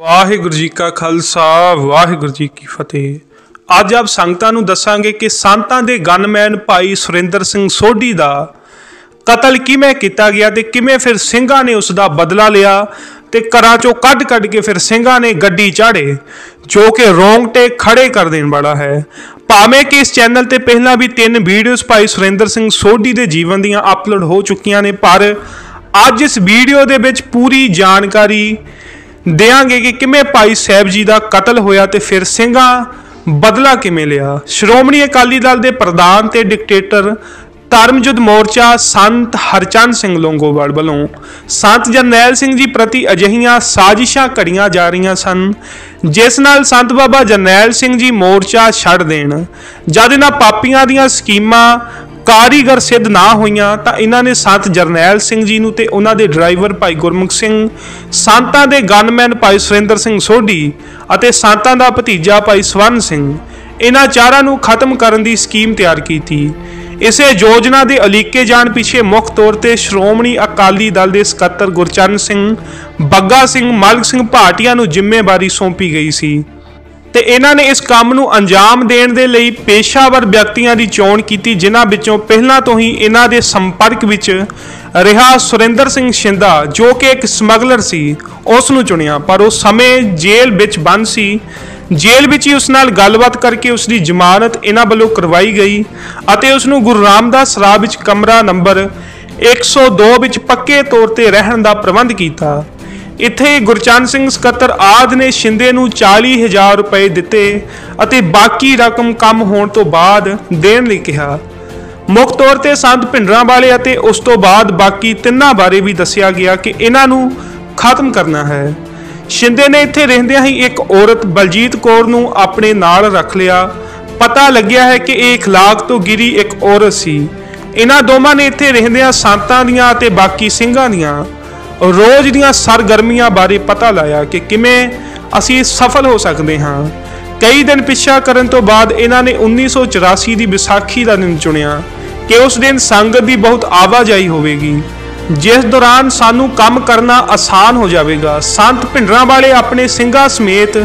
ਵਾਹਿਗੁਰੂ ਜੀ ਕਾ ਖਾਲਸਾ, ਵਾਹਿਗੁਰੂ ਜੀ ਕੀ ਫਤਿਹ। ਅੱਜ ਆਪ ਸੰਗਤਾਂ ਨੂੰ ਦੱਸਾਂਗੇ ਕਿ ਸੰਤਾਂ ਦੇ ਗਨਮੈਨ ਭਾਈ ਸੁਰਿੰਦਰ ਸਿੰਘ ਸੋਢੀ ਦਾ ਕਤਲ ਕਿਵੇਂ ਕੀਤਾ ਗਿਆ ਤੇ ਕਿਵੇਂ ਫਿਰ ਸਿੰਘਾਂ ਨੇ ਉਸ ਦਾ ਬਦਲਾ ਲਿਆ ਤੇ ਘਰਾਂ ਚੋਂ ਕੱਢ ਕੱਢ ਕੇ ਫਿਰ ਸਿੰਘਾਂ ਨੇ ਗੱਡੀ ਚਾੜੇ, ਜੋ ਕਿ ਰੋਂਗਟੇ ਖੜੇ ਕਰ ਦੇਣ ਵਾਲਾ ਹੈ। ਭਾਵੇਂ ਕਿ ਇਸ ਚੈਨਲ ਤੇ ਪਹਿਲਾਂ ਵੀ ਤਿੰਨ ਵੀਡੀਓਜ਼ ਭਾਈ ਸੁਰਿੰਦਰ ਸਿੰਘ ਸੋਢੀ ਦੇ ਜੀਵਨ ਦੀਆਂ ਅਪਲੋਡ ਹੋ ਚੁੱਕੀਆਂ ਨੇ, ਪਰ ਅੱਜ ਇਸ ਵੀਡੀਓ ਦੇ ਵਿੱਚ ਪੂਰੀ ਜਾਣਕਾਰੀ ਦਿਆਂਗੇ ਕਿ ਕਿਵੇਂ ਭਾਈ ਸਾਹਿਬ ਜੀ ਦਾ ਕਤਲ ਹੋਇਆ ਤੇ ਫਿਰ ਸਿੰਘਾਂ ਬਦਲਾ ਕਿਵੇਂ ਲਿਆ? ਸ਼੍ਰੋਮਣੀ ਅਕਾਲੀ ਦਲ ਦੇ ਪ੍ਰਧਾਨ ਤੇ ਡਿਕਟੇਟਰ ਧਰਮਯੁੱਧ ਮੋਰਚਾ ਸੰਤ ਹਰਚੰਦ ਸਿੰਘ ਲੋਂਗੋਵਾਲ ਵੱਲੋਂ ਸੰਤ ਜਰਨੈਲ ਸਿੰਘ ਜੀ ਪ੍ਰਤੀ ਅਜਿਹੀਆਂ ਸਾਜ਼ਿਸ਼ਾਂ ਘੜੀਆਂ ਜਾ ਰਹੀਆਂ ਸਨ, ਜਿਸ ਨਾਲ ਸੰਤ ਬਾਬਾ ਜਰਨੈਲ ਸਿੰਘ ਜੀ ਮੋਰਚਾ ਛੱਡ ਦੇਣ। ਜਦ ਇਹਨਾਂ ਪਾਪੀਆਂ ਦੀਆਂ ਸਕੀਮਾਂ ਕਾਰੀਗਰ ਸਿੱਧ ਨਾ ਹੋਈਆਂ ਤਾਂ ਇਹਨਾਂ ਨੇ ਸੰਤ ਜਰਨੈਲ ਸਿੰਘ ਜੀ ਨੂੰ ਤੇ ਉਹਨਾਂ ਦੇ ਡਰਾਈਵਰ ਭਾਈ ਗੁਰਮੁਖ ਸਿੰਘ, ਸੰਤਾਂ ਦੇ ਗਨਮੈਨ ਭਾਈ ਸੁਰਿੰਦਰ ਸਿੰਘ ਸੋਢੀ ਅਤੇ ਸੰਤਾਂ ਦਾ ਭਤੀਜਾ ਭਾਈ ਸਵਰਨ ਸਿੰਘ, ਇਹਨਾਂ ਚਾਰਾਂ ਨੂੰ ਖਤਮ ਕਰਨ ਦੀ ਸਕੀਮ ਤਿਆਰ ਕੀਤੀ। ਇਸੇ ਯੋਜਨਾ ਦੇ ਅਲੀਕੇ ਜਾਣ ਪਿੱਛੇ ਮੁੱਖ ਤੌਰ ਤੇ ਸ਼੍ਰੋਮਣੀ ਅਕਾਲੀ ਦਲ ਦੇ ਸਕੱਤਰ ਗੁਰਚਰਨ ਸਿੰਘ, ਬੱਗਾ ਸਿੰਘ, ਮਲਕ ਸਿੰਘ ਭਾਟੀਆ ਨੂੰ ਜ਼ਿੰਮੇਵਾਰੀ ਸੌਂਪੀ ਗਈ ਸੀ। ਤੇ ਇਹਨਾਂ ਨੇ ਇਸ ਕੰਮ ਨੂੰ ਅੰਜਾਮ ਦੇਣ ਦੇ ਲਈ ਪੇਸ਼ਾਵਰ ਵਿਅਕਤੀਆਂ ਦੀ ਚੋਣ ਕੀਤੀ, ਜਿਨ੍ਹਾਂ ਵਿੱਚੋਂ ਪਹਿਲਾਂ ਤੋਂ ਹੀ ਇਹਨਾਂ ਦੇ ਸੰਪਰਕ ਵਿੱਚ ਰਿਹਾ ਸੁਰਿੰਦਰ ਸਿੰਘ ਸ਼ਿੰਦਾ, ਜੋ ਕਿ ਇੱਕ ਸਮਗਲਰ ਸੀ, ਉਸ ਨੂੰ ਚੁਣਿਆ। ਪਰ ਉਹ ਸਮੇਂ ਜੇਲ੍ਹ ਵਿੱਚ ਬੰਦ ਸੀ। ਜੇਲ੍ਹ ਵਿੱਚ ਹੀ ਉਸ ਨਾਲ ਗੱਲਬਾਤ ਕਰਕੇ ਉਸ ਦੀ ਜ਼ਮਾਨਤ ਇਹਨਾਂ ਵੱਲੋਂ ਕਰਵਾਈ ਗਈ ਅਤੇ ਉਸ ਨੂੰ ਗੁਰੂ ਰਾਮਦਾਸ ਸਰਾਬ ਵਿੱਚ ਕਮਰਾ ਨੰਬਰ 102 ਵਿੱਚ ਪੱਕੇ ਤੌਰ ਤੇ ਰਹਿਣ ਦਾ ਪ੍ਰਬੰਧ ਕੀਤਾ। ਇੱਥੇ ਗੁਰਚਰਨ ਸਿੰਘ ਸਕੱਤਰ ਆਦ ਨੇ ਸ਼ਿੰਦੇ ਨੂੰ 40000 ਰੁਪਏ ਦਿੱਤੇ ਅਤੇ ਬਾਕੀ ਰਕਮ ਕੰਮ ਹੋਣ ਤੋਂ ਬਾਅਦ ਦੇਣ ਲਈ ਕਿਹਾ ਮੁੱਖ ਤੌਰ ਤੇ ਸੰਤ ਭਿੰਡਰਾਂ ਵਾਲੇ ਅਤੇ ਉਸ ਤੋਂ ਬਾਅਦ ਬਾਕੀ ਤਿੰਨਾਂ ਬਾਰੇ ਵੀ ਦੱਸਿਆ ਗਿਆ ਕਿ ਇਹਨਾਂ ਨੂੰ ਖਤਮ ਕਰਨਾ ਹੈ ਸ਼ਿੰਦੇ ਨੇ ਇੱਥੇ ਰਹਿੰਦਿਆਂ ਹੀ ਇੱਕ ਔਰਤ ਬਲਜੀਤ ਕੌਰ ਨੂੰ ਆਪਣੇ ਨਾਲ ਰੱਖ ਲਿਆ ਪਤਾ ਲੱਗਿਆ ਹੈ ਕਿ ਇਹ اخلاق ਤੋਂ ਗਿਰੀ ਇੱਕ ਔਰਤ ਸੀ ਇਹਨਾਂ ਦੋਵਾਂ ਨੇ ਇੱਥੇ ਰਹਿੰਦਿਆਂ ਸੰਤਾਂ ਦੀਆਂ ਅਤੇ ਬਾਕੀ ਸਿੰਘਾਂ ਦੀਆਂ ਰੋਜ਼ ਦੀਆਂ ਸਰਗਰਮੀਆਂ ਬਾਰੇ ਪਤਾ ਲਾਇਆ ਕਿ ਕਿਵੇਂ ਅਸੀਂ ਸਫਲ ਹੋ ਸਕਦੇ ਹਾਂ। ਕਈ ਦਿਨ ਪਿੱਛਾ ਕਰਨ ਤੋਂ ਬਾਅਦ ਇਹਨਾਂ ਨੇ 1984 ਦੀ ਵਿਸਾਖੀ ਦਾ ਦਿਨ ਚੁਣਿਆ ਕਿ ਉਸ ਦਿਨ ਸੰਗਤ ਦੀ ਬਹੁਤ ਆਵਾਜਾਈ ਹੋਵੇਗੀ। ਜਿਸ ਦੌਰਾਨ ਸਾਨੂੰ ਕੰਮ ਕਰਨਾ ਆਸਾਨ ਹੋ ਜਾਵੇਗਾ। ਸੰਤ ਭਿੰਡਰਾਂ ਵਾਲੇ ਆਪਣੇ ਸਿੰਘਾਂ ਸਮੇਤ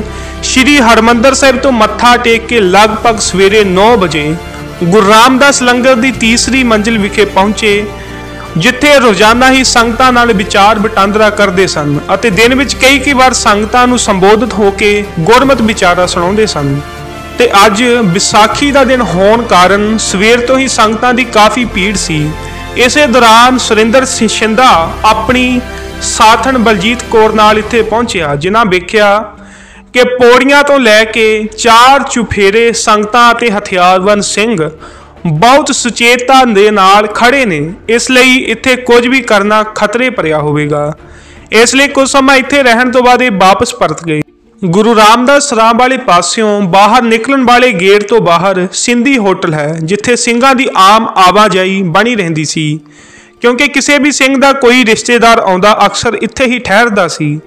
ਸ੍ਰੀ ਹਰਮੰਦਰ ਸਾਹਿਬ ਤੋਂ ਮੱਥਾ ਟੇਕ ਕੇ ਲਗਭਗ ਸਵੇਰੇ 9 ਵਜੇ ਗੁਰੂ ਰਾਮਦਾਸ ਲੰਗਰ ਦੀ ਤੀਸਰੀ ਮੰਜ਼ਿਲ ਵਿਖੇ ਪਹੁੰਚੇ। ਜਿੱਥੇ ਰੋਜ਼ਾਨਾ ਹੀ ਸੰਗਤਾਂ ਨਾਲ ਵਿਚਾਰ ਵਟਾਂਦਰਾ ਕਰਦੇ ਸਨ ਅਤੇ ਦਿਨ ਵਿੱਚ ਕਈ ਕਈ ਵਾਰ ਸੰਗਤਾਂ ਨੂੰ ਸੰਬੋਧਿਤ ਹੋ ਕੇ ਗੁਰਮਤ ਵਿਚਾਰਾ ਸੁਣਾਉਂਦੇ ਸਨ। ਤੇ ਅੱਜ ਵਿਸਾਖੀ ਦਾ ਦਿਨ ਹੋਣ ਕਾਰਨ ਸਵੇਰ ਤੋਂ ਹੀ ਸੰਗਤਾਂ ਦੀ ਕਾਫੀ ਭੀੜ ਸੀ। ਇਸੇ ਦੌਰਾਨ ਸੁਰਿੰਦਰ ਸਿੰਘ ਸ਼ਿੰਦਾ ਆਪਣੀ ਸਾਥਣ ਬਲਜੀਤ ਕੌਰ ਨਾਲ ਇੱਥੇ ਪਹੁੰਚਿਆ, ਜਿਨ੍ਹਾਂ ਵੇਖਿਆ ਕਿ ਪੌੜੀਆਂ ਤੋਂ ਲੈ ਕੇ ਚਾਰ ਚੁਫੇਰੇ ਸੰਗਤਾਂ ਅਤੇ ਹਥਿਆਰਬੰਦ ਸਿੰਘ ਬਹੁਤ ਸੁਚੇਤਤਾ ਦੇ ਨਾਲ ਖੜੇ ਨੇ। ਇਸ ਲਈ ਇੱਥੇ ਕੁਝ ਵੀ ਕਰਨਾ ਖਤਰੇ ਭਰਿਆ ਹੋਵੇਗਾ। ਇਸ ਲਈ ਕੁਝ ਸਮਾਂ ਇੱਥੇ ਰਹਿਣ ਤੋਂ ਬਾਅਦ ਇਹ ਵਾਪਸ ਪਰਤ ਗਏ। ਗੁਰੂ ਰਾਮਦਾਸ ਸਰਾਮ ਵਾਲੇ ਪਾਸਿਓਂ ਬਾਹਰ ਨਿਕਲਣ ਵਾਲੇ ਗੇਟ ਤੋਂ ਬਾਹਰ ਸਿੰਧੀ ਹੋਟਲ ਹੈ, ਜਿੱਥੇ ਸਿੰਘਾਂ ਦੀ ਆਮ ਆਵਾਜਾਈ ਬਣੀ ਰਹਿੰਦੀ ਸੀ। ਕਿਉਂਕਿ ਕਿਸੇ ਵੀ ਸਿੰਘ ਦਾ ਕੋਈ ਰਿਸ਼ਤੇਦਾਰ ਆਉਂਦਾ ਅਕਸਰ ਇੱਥੇ ਹੀ ਠਹਿਰਦਾ ਸੀ।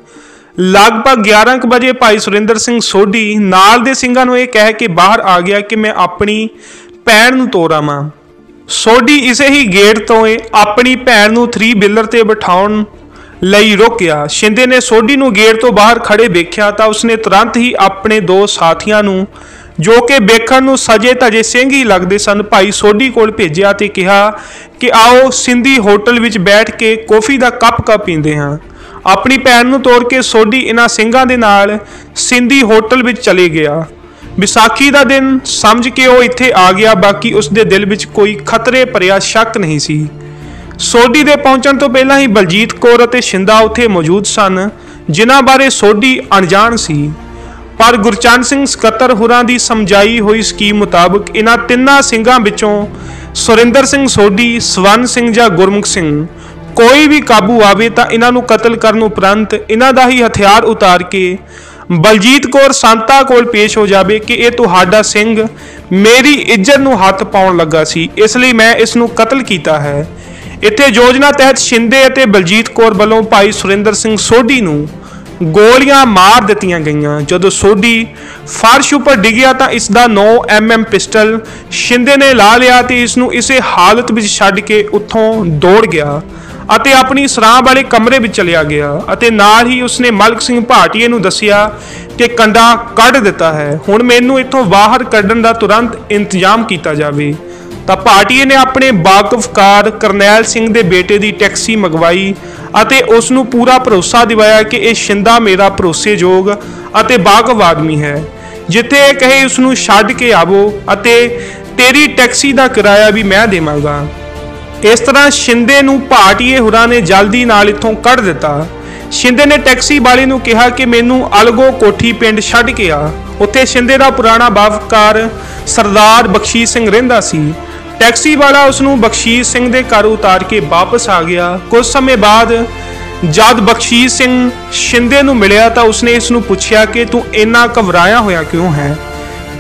ਲਗਭਗ 11 ਕੁ ਵਜੇ ਭਾਈ ਸੁਰਿੰਦਰ ਸਿੰਘ ਸੋਢੀ ਨਾਲ ਦੇ ਸਿੰਘਾਂ ਨੂੰ ਇਹ ਕਹਿ ਕੇ ਬਾਹਰ ਆ ਗਿਆ ਕਿ ਮੈਂ ਆਪਣੀ ਭੈਣ ਨੂੰ ਤੋਰਾਵਾਂ। ਸੋਢੀ ਇਸੇ ਹੀ ਗੇਟ ਤੋਂ ਇਹ ਆਪਣੀ ਭੈਣ ਨੂੰ 3 ਬਿਲਰ ਤੇ ਬਿਠਾਉਣ ਲਈ ਰੋਕਿਆ। ਸ਼ਿੰਦੇ ਨੇ ਸੋਢੀ ਨੂੰ ਗੇਟ ਤੋਂ ਬਾਹਰ ਖੜੇ ਵੇਖਿਆ ਤਾਂ ਉਸਨੇ ਤੁਰੰਤ ਹੀ ਆਪਣੇ ਦੋ ਸਾਥੀਆਂ ਨੂੰ, ਜੋ ਕਿ ਵੇਖਣ ਨੂੰ ਸਜੇ ਧਜੇ ਸਿੰਘ ਹੀ ਲੱਗਦੇ ਸਨ, ਭਾਈ ਸੋਢੀ ਕੋਲ ਭੇਜਿਆ ਤੇ ਕਿਹਾ ਕਿ ਆਓ ਸਿੰਧੀ ਹੋਟਲ ਵਿੱਚ ਬੈਠ ਕੇ ਕੌਫੀ ਦਾ ਕੱਪ ਕੱਪ ਪੀਂਦੇ ਹਾਂ। ਆਪਣੀ ਭੈਣ ਨੂੰ ਤੋੜ ਕੇ ਸੋਢੀ ਇਹਨਾਂ ਸਿੰਘਾਂ ਦੇ ਨਾਲ ਸਿੰਧੀ ਹੋਟਲ ਵਿੱਚ ਚਲੇ ਗਿਆ। ਵਿਸਾਖੀ ਦਾ ਦਿਨ ਸਮਝ ਕੇ ਉਹ ਇੱਥੇ ਆ ਗਿਆ, ਬਾਕੀ ਉਸ ਦੇ ਦਿਲ ਵਿੱਚ ਕੋਈ ਖਤਰੇ ਭਰਿਆ ਸ਼ੱਕ ਨਹੀਂ ਸੀ। ਸੋਢੀ ਦੇ ਪਹੁੰਚਣ ਤੋਂ ਪਹਿਲਾਂ ਹੀ ਬਲਜੀਤ ਕੌਰ ਅਤੇ ਸ਼ਿੰਦਾ ਉੱਥੇ ਮੌਜੂਦ ਸਨ, ਜਿਨ੍ਹਾਂ ਬਾਰੇ ਸੋਢੀ ਅਣਜਾਣ ਸੀ। ਪਰ ਗੁਰਚੰਦ ਸਿੰਘ ਸਕੱਤਰ ਹੁਰਾਂ ਦੀ ਸਮਝਾਈ ਹੋਈ ਸਕੀਮ ਮੁਤਾਬਕ ਇਹਨਾਂ ਤਿੰਨਾਂ ਸਿੰਘਾਂ ਵਿੱਚੋਂ ਸੁਰਿੰਦਰ ਸਿੰਘ ਸੋਢੀ, ਸਵਰਨ ਸਿੰਘ ਜਾਂ ਗੁਰਮੁਖ ਸਿੰਘ ਕੋਈ ਵੀ ਕਾਬੂ ਆਵੇ ਤਾਂ ਇਹਨਾਂ ਨੂੰ ਕਤਲ ਕਰਨ ਉਪਰੰਤ ਇਹਨਾਂ ਦਾ ਹੀ ਹਥਿਆਰ ਉਤਾਰ ਕੇ ਬਲਜੀਤ ਕੌਰ ਸੰਤਾ ਕੋਲ ਪੇਸ਼ ਹੋ ਜਾਵੇ ਕਿ ਇਹ ਤੁਹਾਡਾ ਸਿੰਘ ਮੇਰੀ ਇੱਜ਼ਤ ਨੂੰ ਹੱਥ ਪਾਉਣ ਲੱਗਾ ਸੀ, ਇਸ ਲਈ ਮੈਂ ਇਸ ਨੂੰ ਕਤਲ ਕੀਤਾ ਹੈ। ਇੱਥੇ ਯੋਜਨਾ ਤਹਿਤ ਸ਼ਿੰਦੇ ਅਤੇ ਬਲਜੀਤ ਕੌਰ ਵੱਲੋਂ ਭਾਈ ਸੁਰਿੰਦਰ ਸਿੰਘ ਸੋਢੀ ਨੂੰ ਗੋਲੀਆਂ ਮਾਰ ਦਿੱਤੀਆਂ ਗਈਆਂ। ਜਦੋਂ ਸੋਢੀ ਫਰਸ਼ ਉੱਪਰ ਡਿੱਗਿਆ ਤਾਂ ਇਸ ਦਾ 9 ਐਮਐਮ ਪਿਸਟਲ ਸ਼ਿੰਦੇ ਨੇ ਲਾ ਲਿਆ ਤੇ ਇਸ ਨੂੰ ਇਸੇ ਹਾਲਤ ਵਿੱਚ ਛੱਡ ਕੇ ਉੱਥੋਂ ਦੌੜ ਗਿਆ। ਅਤੇ ਆਪਣੀ ਸਰਾਂ ਵਾਲੇ ਕਮਰੇ ਵਿੱਚ ਚਲਿਆ ਗਿਆ ਅਤੇ ਨਾਲ ਹੀ ਉਸਨੇ ਮਲਕ ਸਿੰਘ ਭਾਟੀਏ ਨੂੰ ਦੱਸਿਆ ਕਿ ਕੰਡਾ ਕੱਢ ਦਿੱਤਾ ਹੈ। ਹੁਣ ਮੈਨੂੰ ਇੱਥੋਂ ਬਾਹਰ ਕੱਢਣ ਦਾ ਤੁਰੰਤ ਇੰਤਜ਼ਾਮ ਕੀਤਾ ਜਾਵੇ। ਤਾਂ ਭਾਟੀਏ ਨੇ ਆਪਣੇ ਬਾਕਫਕਾਰ ਕਰਨੈਲ ਸਿੰਘ ਦੇ ਬੇਟੇ ਦੀ ਟੈਕਸੀ ਮੰਗਵਾਈ ਅਤੇ ਉਸ ਨੂੰ ਪੂਰਾ ਭਰੋਸਾ ਦਿਵਾਇਆ ਕਿ ਇਹ ਸ਼ਿੰਦਾ ਮੇਰਾ ਭਰੋਸੇਯੋਗ ਅਤੇ ਵਾਕਫ ਆਦਮੀ ਹੈ। ਜਿੱਥੇ ਇਹ ਕਹੇ ਉਸ ਨੂੰ ਛੱਡ ਕੇ ਆਵੋ ਅਤੇ ਤੇਰੀ ਟੈਕਸੀ ਦਾ ਕਿਰਾਇਆ ਵੀ ਮੈਂ ਦੇਵਾਂਗਾ। ਇਸ ਤਰ੍ਹਾਂ ਸ਼ਿੰਦੇ ਨੂੰ ਭਾਟੀਏ ਹੁਰਾਂ ਨੇ ਜਲਦੀ ਨਾਲ ਇੱਥੋਂ ਕੱਢ ਦਿੱਤਾ। ਸ਼ਿੰਦੇ ਨੇ ਟੈਕਸੀ ਵਾਲੇ ਨੂੰ ਕਿਹਾ ਕਿ ਮੈਨੂੰ ਅਲਗੋ ਕੋਠੀ ਪਿੰਡ ਛੱਡ ਕੇ ਆ। ਉੱਥੇ ਸ਼ਿੰਦੇ ਦਾ ਪੁਰਾਣਾ ਬਾਫਕਾਰ ਸਰਦਾਰ ਬਖਸ਼ੀਸ਼ ਸਿੰਘ ਰਹਿੰਦਾ ਸੀ। ਟੈਕਸੀ ਵਾਲਾ ਉਸ ਨੂੰ ਬਖਸ਼ੀਸ਼ ਸਿੰਘ ਦੇ ਘਰ ਉਤਾਰ ਕੇ ਵਾਪਸ ਆ ਗਿਆ। ਕੁਝ ਸਮੇਂ ਬਾਅਦ ਜਦ ਬਖਸ਼ੀਸ਼ ਸਿੰਘ ਸ਼ਿੰਦੇ ਨੂੰ ਮਿਲਿਆ ਤਾਂ ਉਸਨੇ ਇਸ ਨੂੰ ਪੁੱਛਿਆ ਕਿ ਤੂੰ ਇੰਨਾ ਘਬਰਾਇਆ ਹੋਇਆ ਕਿਉਂ ਹੈ?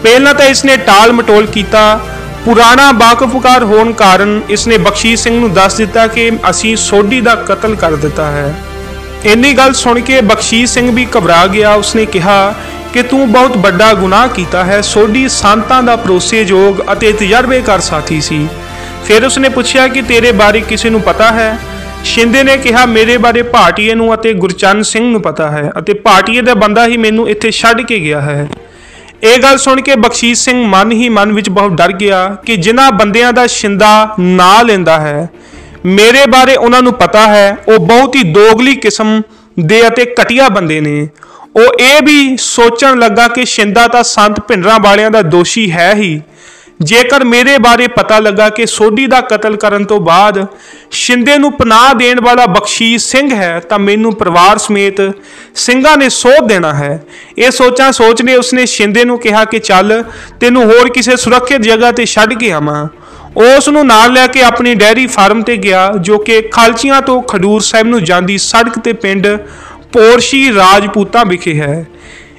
ਪਹਿਲਾਂ ਤਾਂ ਇਸਨੇ ਟਾਲ ਮਟੋਲ ਕੀਤਾ। ਪੁਰਾਣਾ ਵਾਕਫਕਾਰ ਹੋਣ ਕਾਰਨ ਇਸਨੇ ਬਖਸ਼ੀਸ਼ ਸਿੰਘ ਨੂੰ ਦੱਸ ਦਿੱਤਾ ਕਿ ਅਸੀਂ ਸੋਢੀ ਦਾ ਕਤਲ ਕਰ ਦਿੱਤਾ ਹੈ। ਇੰਨੀ ਗੱਲ ਸੁਣ ਕੇ ਬਖਸ਼ੀਸ਼ ਸਿੰਘ ਵੀ ਘਬਰਾ ਗਿਆ। ਉਸਨੇ ਕਿਹਾ ਕਿ ਤੂੰ ਬਹੁਤ ਵੱਡਾ ਗੁਨਾਹ ਕੀਤਾ ਹੈ। ਸੋਢੀ ਸੰਤਾਂ ਦਾ ਭਰੋਸੇਯੋਗ ਅਤੇ ਤਜਰਬੇਕਾਰ ਸਾਥੀ ਸੀ। ਫਿਰ ਉਸਨੇ ਪੁੱਛਿਆ ਕਿ ਤੇਰੇ ਬਾਰੇ ਕਿਸੇ ਨੂੰ ਪਤਾ ਹੈ? ਸ਼ਿੰਦੇ ਨੇ ਕਿਹਾ, ਮੇਰੇ ਬਾਰੇ ਭਾਟੀਏ ਨੂੰ ਅਤੇ ਗੁਰਚਰਨ ਸਿੰਘ ਨੂੰ ਪਤਾ ਹੈ ਅਤੇ ਭਾਟੀਏ ਦਾ ਬੰਦਾ ਹੀ ਮੈਨੂੰ ਇੱਥੇ ਛੱਡ ਕੇ ਗਿਆ ਹੈ। ਇਹ ਗੱਲ ਸੁਣ ਕੇ ਬਖਸ਼ੀਸ਼ ਸਿੰਘ ਮਨ ਹੀ ਮਨ ਵਿੱਚ ਬਹੁਤ ਡਰ ਗਿਆ ਕਿ ਜਿਨ੍ਹਾਂ ਬੰਦਿਆਂ ਦਾ ਸ਼ਿੰਦਾ ਨਾਂ ਲੈਂਦਾ ਹੈ, ਮੇਰੇ ਬਾਰੇ ਉਹਨਾਂ ਨੂੰ ਪਤਾ ਹੈ, ਉਹ ਬਹੁਤ ਹੀ ਦੋਗਲੀ ਕਿਸਮ ਦੇ ਅਤੇ ਘਟੀਆ ਬੰਦੇ ਨੇ। ਉਹ ਇਹ ਵੀ ਸੋਚਣ ਲੱਗਾ ਕਿ ਸ਼ਿੰਦਾ ਤਾਂ ਸੰਤ ਭਿੰਡਰਾਂ ਵਾਲਿਆਂ ਦਾ ਦੋਸ਼ੀ ਹੈ ਹੀ। ਜੇਕਰ ਮੇਰੇ ਬਾਰੇ ਪਤਾ ਲੱਗਾ ਕਿ ਸੋਢੀ ਦਾ ਕਤਲ ਕਰਨ ਤੋਂ ਬਾਅਦ ਸ਼ਿੰਦੇ ਨੂੰ ਪਨਾਹ ਦੇਣ ਵਾਲਾ ਬਖਸ਼ੀਸ਼ ਸਿੰਘ ਹੈ, ਤਾਂ ਮੈਨੂੰ ਪਰਿਵਾਰ ਸਮੇਤ ਸਿੰਘਾਂ ਨੇ ਸੋਧ ਦੇਣਾ ਹੈ। ਇਹ ਸੋਚਾਂ ਸੋਚਨੇ ਉਸਨੇ ਸ਼ਿੰਦੇ ਨੂੰ ਕਿਹਾ ਕਿ ਚੱਲ, ਤੈਨੂੰ ਹੋਰ ਕਿਸੇ ਸੁਰੱਖਿਅਤ ਜਗ੍ਹਾ ਤੇ ਛੱਡ ਕੇ ਆਵਾਂ। ਉਸ ਨੂੰ ਨਾਲ ਲੈ ਕੇ ਆਪਣੀ ਡੈਰੀ ਫਾਰਮ ਤੇ ਗਿਆ, ਜੋ ਕਿ ਖਾਲਚੀਆਂ ਤੋਂ ਖਡੂਰ ਸਾਹਿਬ ਨੂੰ ਜਾਂਦੀ ਸੜਕ ਤੇ ਪਿੰਡ ਪੋਰਸ਼ੀ ਰਾਜਪੂਤਾਂ ਵਿਖੇ ਹੈ।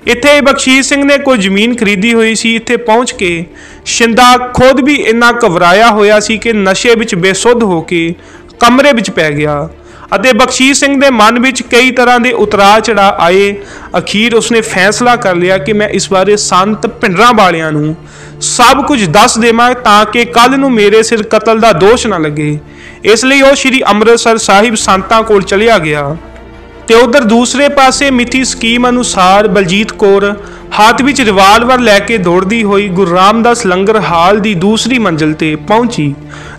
ਇੱਥੇ ਬਖਸ਼ੀਸ਼ ਸਿੰਘ ਨੇ ਕੋਈ ਜ਼ਮੀਨ ਖਰੀਦੀ ਹੋਈ ਸੀ, ਇੱਥੇ ਪਹੁੰਚ ਕੇ ਸ਼ਿੰਦਾ ਖੁਦ ਵੀ ਇੰਨਾ ਘਬਰਾਇਆ ਹੋਇਆ ਸੀ ਕਿ ਨਸ਼ੇ ਵਿੱਚ ਬੇਸੁੱਧ ਹੋ ਕੇ ਕਮਰੇ ਵਿੱਚ ਪੈ ਗਿਆ ਅਤੇ ਬਖਸ਼ੀਸ਼ ਸਿੰਘ ਦੇ ਮਨ ਵਿੱਚ ਕਈ ਤਰ੍ਹਾਂ ਦੇ ਉਤਰਾਅ ਚੜਾ ਆਏ। ਅਖੀਰ ਉਸਨੇ ਫੈਸਲਾ ਕਰ ਲਿਆ ਕਿ ਮੈਂ ਇਸ ਬਾਰੇ ਸੰਤ ਭਿੰਡਰਾਂ ਵਾਲਿਆਂ ਨੂੰ ਸਭ ਕੁਝ ਦੱਸ ਦੇਵਾਂ ਤਾਂ ਕਿ ਕੱਲ ਨੂੰ ਮੇਰੇ ਸਿਰ ਕਤਲ ਦਾ ਦੋਸ਼ ਨਾ ਲੱਗੇ। ਇਸ ਲਈ ਉਹ ਸ੍ਰੀ ਅੰਮ੍ਰਿਤਸਰ ਸਾਹਿਬ ਸੰਤਾਂ ਕੋਲ ਚਲਿਆ ਗਿਆ। ਤੇ ਉਧਰ ਦੂਸਰੇ ਪਾਸੇ ਮਿੱਥੀ ਸਕੀਮ ਅਨੁਸਾਰ ਬਲਜੀਤ ਕੌਰ ਹੱਥ ਵਿੱਚ ਰਿਵਾਲਵਰ ਲੈ ਕੇ ਦੌੜਦੀ ਹੋਈ ਗੁਰੂ ਰਾਮਦਾਸ ਲੰਗਰ ਹਾਲ ਦੀ ਦੂਸਰੀ ਮੰਜ਼ਲ ਤੇ ਪਹੁੰਚੀ।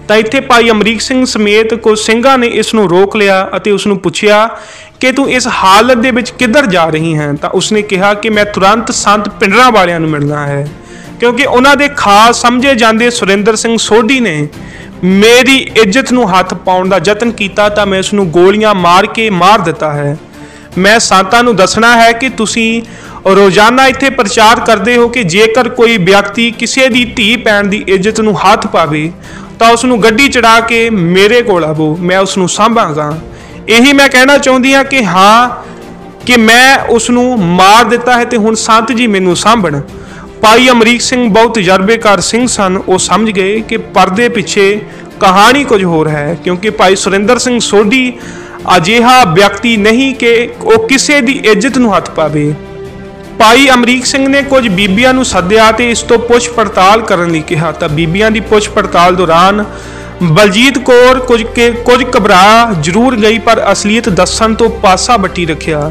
ਤਾਂ ਇੱਥੇ ਭਾਈ ਅਮਰੀਕ ਸਿੰਘ ਸਮੇਤ ਕੁਝ ਸਿੰਘਾਂ ਨੇ ਇਸ ਨੂੰ ਰੋਕ ਲਿਆ ਅਤੇ ਉਸ ਨੂੰ ਪੁੱਛਿਆ ਕਿ ਤੂੰ ਇਸ ਹਾਲਤ ਦੇ ਵਿੱਚ ਕਿੱਧਰ ਜਾ ਰਹੀ ਹੈ? ਤਾਂ ਉਸਨੇ ਕਿਹਾ ਕਿ ਮੈਂ ਤੁਰੰਤ ਸੰਤ ਪਿੰਡਰਾਂ ਵਾਲਿਆਂ ਨੂੰ ਮਿਲਣਾ ਹੈ, ਕਿਉਂਕਿ ਉਹਨਾਂ ਦੇ ਖਾਸ ਸਮਝੇ ਜਾਂਦੇ ਸੁਰਿੰਦਰ ਸਿੰਘ ਸੋਢੀ ਨੇ ਮੇਰੀ ਇੱਜ਼ਤ ਨੂੰ ਹੱਥ ਪਾਉਣ ਦਾ ਯਤਨ ਕੀਤਾ ਤਾਂ ਮੈਂ ਉਸ ਨੂੰ ਗੋਲੀਆਂ ਮਾਰ ਕੇ ਮਾਰ ਦਿੱਤਾ ਹੈ। ਮੈਂ ਸੰਤਾਂ ਨੂੰ ਦੱਸਣਾ ਹੈ ਕਿ ਤੁਸੀਂ ਰੋਜ਼ਾਨਾ ਇੱਥੇ ਪ੍ਰਚਾਰ ਕਰਦੇ ਹੋ ਕਿ ਜੇਕਰ ਕੋਈ ਵਿਅਕਤੀ ਕਿਸੇ ਦੀ ਧੀ ਪੈਣ ਦੀ ਇੱਜ਼ਤ ਨੂੰ ਹੱਥ ਪਾਵੇ ਤਾਂ ਉਸ ਨੂੰ ਗੱਡੀ ਚੜਾ ਕੇ ਮੇਰੇ ਕੋਲ ਆਵੋ, ਮੈਂ ਉਸ ਨੂੰ ਸਾਂਭਾਂਗਾ। ਇਹੀ ਮੈਂ ਕਹਿਣਾ ਚਾਹੁੰਦੀ ਹਾਂ ਕਿ ਹਾਂ, ਕਿ ਮੈਂ ਉਸ ਨੂੰ ਮਾਰ ਦਿੱਤਾ ਹੈ ਤੇ ਹੁਣ ਸੰਤ ਜੀ ਮੈਨੂੰ ਸਾਂਭਣ। ਭਾਈ ਅਮਰੀਕ ਸਿੰਘ ਬਹੁਤ ਤਜਰਬੇਕਾਰ ਸਿੰਘ ਸਨ। ਉਹ ਸਮਝ ਗਏ ਕਿ ਪਰਦੇ ਪਿੱਛੇ ਕਹਾਣੀ ਕੁਝ ਹੋਰ ਹੈ, ਕਿਉਂਕਿ ਭਾਈ ਸੁਰਿੰਦਰ ਸਿੰਘ ਸੋਢੀ ਅਜਿਹਾ ਵਿਅਕਤੀ ਨਹੀਂ ਕਿ ਉਹ ਕਿਸੇ ਦੀ ਇੱਜ਼ਤ ਨੂੰ ਹੱਥ ਪਾਵੇ। ਭਾਈ ਅਮਰੀਕ ਸਿੰਘ ਨੇ ਕੁਝ ਬੀਬੀਆਂ ਨੂੰ ਸੱਦਿਆ ਤੇ ਇਸ ਤੋਂ ਪੁੱਛ ਪੜਤਾਲ ਕਰਨ ਲਈ ਕਿਹਾ। ਤਾਂ ਬੀਬੀਆਂ ਦੀ ਪੁੱਛ ਪੜਤਾਲ ਦੌਰਾਨ ਬਲਜੀਤ ਕੌਰ ਕੁਝ ਕੁਝ ਘਬਰਾ ਜ਼ਰੂਰ ਗਈ, ਪਰ ਅਸਲੀਅਤ ਦੱਸਣ ਤੋਂ ਪਾਸਾ ਬੱਟੀ ਰੱਖਿਆ।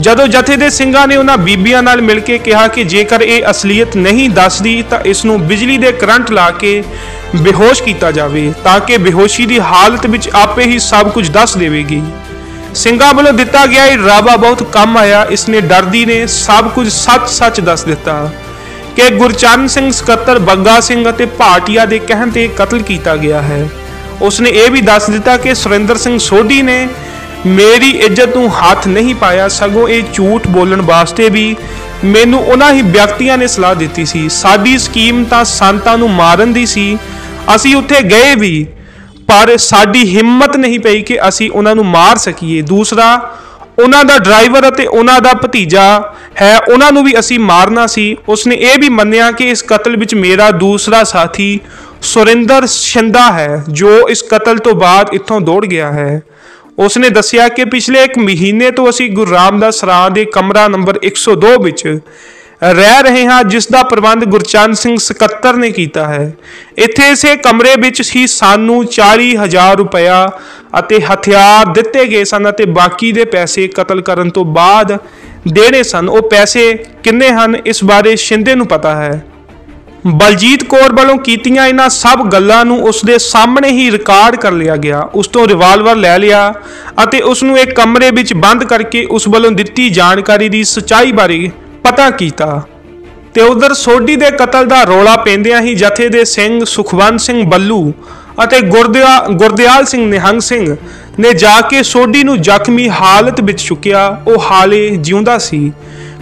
ਜਦੋਂ ਜਥੇ ਦੇ ਸਿੰਘਾਂ ਨੇ ਉਹਨਾਂ ਬੀਬੀਆਂ ਨਾਲ ਮਿਲ ਕੇ ਕਿਹਾ ਕਿ ਜੇਕਰ ਇਹ ਅਸਲੀਅਤ ਨਹੀਂ ਦੱਸਦੀ ਤਾਂ ਇਸ ਨੂੰ ਬਿਜਲੀ ਦੇ ਕਰੰਟ ਲਾ ਕੇ ਬੇਹੋਸ਼ ਕੀਤਾ ਜਾਵੇ ਤਾਂ ਕਿ ਬੇਹੋਸ਼ੀ ਦੀ ਹਾਲਤ ਵਿੱਚ ਆਪੇ ਹੀ ਸਭ ਕੁਝ ਦੱਸ ਦੇਵੇਗੀ। ਸਿੰਘਾਂ ਵੱਲੋਂ ਦਿੱਤਾ ਗਿਆ ਇਹ ਰਾਬਾ ਬਹੁਤ ਕੰਮ ਆਇਆ। ਇਸਨੇ ਡਰਦੀ ਨੇ ਸਭ ਕੁਝ ਸੱਚ-ਸੱਚ ਦੱਸ ਦਿੱਤਾ ਕਿ ਗੁਰਚਰਨ ਸਿੰਘ ਸਕੱਤਰ, ਬੱਗਾ ਸਿੰਘ ਅਤੇ ਭਾਟੀਆ ਦੇ ਕਹਿਣ ਤੇ ਕਤਲ ਕੀਤਾ ਗਿਆ ਹੈ। ਉਸਨੇ ਇਹ ਵੀ ਦੱਸ ਦਿੱਤਾ ਕਿ ਸੁਰਿੰਦਰ ਸਿੰਘ ਸੋਢੀ ਨੇ ਮੇਰੀ ਇੱਜ਼ਤ ਨੂੰ ਹੱਥ ਨਹੀਂ ਪਾਇਆ, ਸਗੋਂ ਇਹ ਝੂਠ ਬੋਲਣ ਵਾਸਤੇ ਵੀ। ਮੈਨੂੰ ਉਹਨਾਂ ਹੀ ਵਿਅਕਤੀਆਂ ਨੇ ਸਲਾਹ ਦਿੱਤੀ ਸੀ। ਸਾਡੀ ਸਕੀਮ ਤਾਂ ਸੰਤਾਂ ਨੂੰ ਮਾਰਨ ਦੀ ਸੀ। ਅਸੀਂ ਉੱਥੇ ਗਏ ਵੀ, ਪਰ ਸਾਡੀ ਹਿੰਮਤ ਨਹੀਂ ਪਈ ਕਿ ਅਸੀਂ ਉਹਨਾਂ ਨੂੰ ਮਾਰ ਸਕੀਏ। ਦੂਸਰਾ, ਉਹਨਾਂ ਦਾ ਡਰਾਈਵਰ ਅਤੇ ਉਹਨਾਂ ਦਾ ਭਤੀਜਾ ਹੈ, ਉਹਨਾਂ ਨੂੰ ਵੀ ਅਸੀਂ ਮਾਰਨਾ ਸੀ। ਉਸਨੇ ਇਹ ਵੀ ਮੰਨਿਆ ਕਿ ਇਸ ਕਤਲ ਵਿੱਚ ਮੇਰਾ ਦੂਸਰਾ ਸਾਥੀ ਸੁਰਿੰਦਰ ਸ਼ਿੰਦਾ ਹੈ, ਜੋ ਇਸ ਕਤਲ ਤੋਂ ਬਾਅਦ ਇੱਥੋਂ ਦੌੜ ਗਿਆ ਹੈ। ਉਸ ਨੇ ਦੱਸਿਆ ਕਿ ਪਿਛਲੇ ਇੱਕ ਮਹੀਨੇ ਤੋਂ ਅਸੀਂ ਗੁਰੂ ਰਾਮਦਾਸ ਰਾਂ ਦੇ ਕਮਰਾ ਨੰਬਰ 102 ਵਿੱਚ ਰਹਿ ਰਹੇ ਹਾਂ, ਜਿਸ ਦਾ ਪ੍ਰਬੰਧ ਗੁਰਚੰਦ ਸਿੰਘ ਸਕੱਤਰ ਨੇ ਕੀਤਾ ਹੈ। ਇੱਥੇ ਇਸੇ ਕਮਰੇ ਵਿੱਚ ਹੀ ਸਾਨੂੰ 40000 ਰੁਪਇਆ ਅਤੇ ਹਥਿਆਰ ਦਿੱਤੇ ਗਏ ਸਨ ਅਤੇ ਬਾਕੀ ਦੇ ਪੈਸੇ ਕਤਲ ਕਰਨ ਤੋਂ ਬਾਅਦ ਦੇਣੇ ਸਨ। ਉਹ ਪੈਸੇ ਕਿੰਨੇ ਹਨ, ਇਸ ਬਾਰੇ ਸ਼ਿੰਦੇ ਨੂੰ ਪਤਾ ਹੈ। ਬਲਜੀਤ ਕੌਰ ਵੱਲੋਂ ਕੀਤੀਆਂ ਇਹਨਾਂ ਸਭ ਗੱਲਾਂ ਨੂੰ ਉਸ ਦੇ ਸਾਹਮਣੇ ਹੀ ਰਿਕਾਰਡ ਕਰ ਲਿਆ ਗਿਆ। ਉਸ ਤੋਂ ਰਿਵਾਲਵਰ ਲੈ ਲਿਆ ਅਤੇ ਉਸ ਨੂੰ ਇੱਕ ਕਮਰੇ ਵਿੱਚ ਬੰਦ ਕਰਕੇ ਉਸ ਵੱਲੋਂ ਦਿੱਤੀ ਜਾਣਕਾਰੀ ਦੀ ਸਚਾਈ ਬਾਰੇ ਪਤਾ ਕੀਤਾ। ਤੇ ਉਧਰ ਸੋਢੀ ਦੇ ਕਤਲ ਦਾ ਰੋਲਾ ਪੈਂਦਿਆਂ ਹੀ ਜਥੇ ਦੇ ਸਿੰਘ ਸੁਖਵੰਤ ਸਿੰਘ ਬੱਲੂ ਅਤੇ ਗੁਰਦਿਆ, ਗੁਰਦਿਆਲ ਸਿੰਘ ਨਿਹੰਗ ਸਿੰਘ ਨੇ ਜਾ ਕੇ ਸੋਢੀ ਨੂੰ ਜ਼ਖਮੀ ਹਾਲਤ ਵਿੱਚ ਚੁੱਕਿਆ। ਉਹ ਹਾਲੇ ਜਿਉਂਦਾ ਸੀ।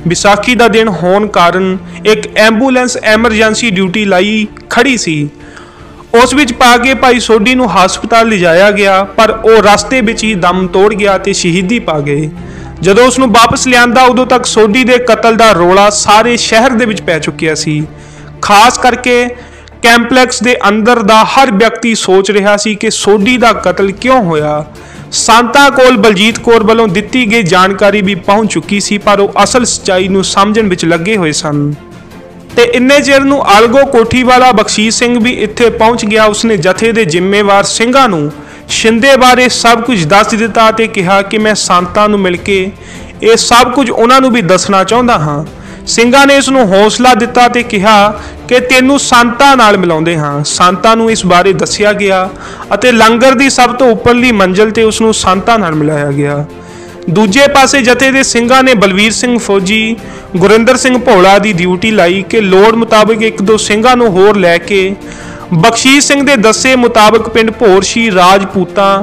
ਵਿਸਾਖੀ ਦਾ ਦਿਨ ਹੋਣ ਕਾਰਨ ਇੱਕ ਐਂਬੂਲੈਂਸ ਐਮਰਜੈਂਸੀ ਡਿਊਟੀ ਲਈ ਖੜੀ ਸੀ। ਉਸ ਵਿੱਚ ਪਾ ਕੇ ਭਾਈ ਸੋਢੀ ਨੂੰ ਹਸਪਤਾਲ ਲਿਜਾਇਆ ਗਿਆ, ਪਰ ਉਹ ਰਸਤੇ ਵਿੱਚ ਹੀ ਦਮ ਤੋੜ ਗਿਆ ਤੇ ਸ਼ਹੀਦੀ ਪਾ ਗਏ। ਜਦੋਂ ਉਸ ਨੂੰ ਵਾਪਸ ਲਿਆਂਦਾ, ਉਦੋਂ ਤੱਕ ਸੋਢੀ ਦੇ ਕਤਲ ਦਾ ਰੋਲਾ ਸਾਰੇ ਸ਼ਹਿਰ ਦੇ ਵਿੱਚ ਪੈ ਚੁੱਕਿਆ ਸੀ। ਖਾਸ ਕਰਕੇ ਕੈਂਪਲੈਕਸ ਦੇ ਅੰਦਰ ਦਾ ਹਰ ਵਿਅਕਤੀ ਸੋਚ ਰਿਹਾ ਸੀ ਕਿ ਸੋਢੀ ਦਾ ਕਤਲ ਕਿਉਂ ਹੋਇਆ। ਸੰਤਾ ਕੋਲ ਬਲਜੀਤ ਕੌਰ ਵੱਲੋਂ ਦਿੱਤੀ ਗਈ ਜਾਣਕਾਰੀ ਵੀ ਪਹੁੰਚ ਚੁੱਕੀ ਸੀ, ਪਰ ਉਹ ਅਸਲ ਸਚਾਈ ਨੂੰ ਸਮਝਣ ਵਿੱਚ ਲੱਗੇ ਹੋਏ ਸਨ। ਤੇ ਇੰਨੇ ਚਿਰ ਨੂੰ ਆਲਗੋ ਕੋਠੀ ਵਾਲਾ ਬਖਸ਼ੀਸ਼ ਸਿੰਘ ਵੀ ਇੱਥੇ ਪਹੁੰਚ ਗਿਆ। ਉਸਨੇ ਜਥੇ ਦੇ ਜ਼ਿੰਮੇਵਾਰ ਸਿੰਘਾਂ ਨੂੰ ਸ਼ਿੰਦੇ ਬਾਰੇ ਸਭ ਕੁਝ ਦੱਸ ਦਿੱਤਾ ਤੇ ਕਿਹਾ ਕਿ ਮੈਂ ਸੰਤਾਂ ਨੂੰ ਮਿਲ ਕੇ ਇਹ ਸਭ ਕੁਝ ਉਹਨਾਂ ਨੂੰ ਵੀ ਦੱਸਣਾ ਚਾਹੁੰਦਾ ਹਾਂ। ਸਿੰਘਾਂ ਨੇ ਇਸ ਨੂੰ ਹੌਸਲਾ ਦਿੱਤਾ ਤੇ ਕਿਹਾ ਕਿ ਤੈਨੂੰ ਸੰਤਾਂ ਨਾਲ ਮਿਲਾਉਂਦੇ ਹਾਂ। ਸੰਤਾਂ ਨੂੰ ਇਸ ਬਾਰੇ ਦੱਸਿਆ ਗਿਆ ਅਤੇ ਲੰਗਰ ਦੀ ਸਭ ਤੋਂ ਉੱਪਰਲੀ ਮੰਜ਼ਲ ਤੇ ਉਸ ਨੂੰ ਸੰਤਾਂ ਨਾਲ ਮਿਲਾਇਆ ਗਿਆ। ਦੂਜੇ ਪਾਸੇ ਜਥੇ ਦੇ ਸਿੰਘਾਂ ਨੇ ਬਲਵੀਰ ਸਿੰਘ ਫੌਜੀ, ਗੁਰਿੰਦਰ ਸਿੰਘ ਭੋਲਾ ਦੀ ਡਿਊਟੀ ਲਾਈ ਕਿ ਲੋੜ ਮੁਤਾਬਕ ਇੱਕ ਦੋ ਸਿੰਘਾਂ ਨੂੰ ਹੋਰ ਲੈ ਕੇ ਬਖਸ਼ੀਸ਼ ਸਿੰਘ ਦੇ ਦੱਸੇ ਮੁਤਾਬਕ ਪਿੰਡ ਭੋਰਸ਼ੀ ਰਾਜਪੂਤਾਂ